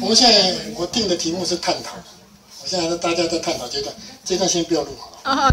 我们现在我定的题目是探讨我现在大家在探讨阶段阶段先不要录好了。